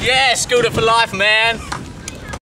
Yeah, scooter for life, man.